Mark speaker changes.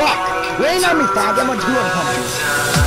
Speaker 1: fuck. We ain't no me five. That much good company.